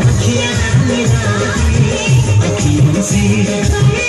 अखियाँ अखियाँ से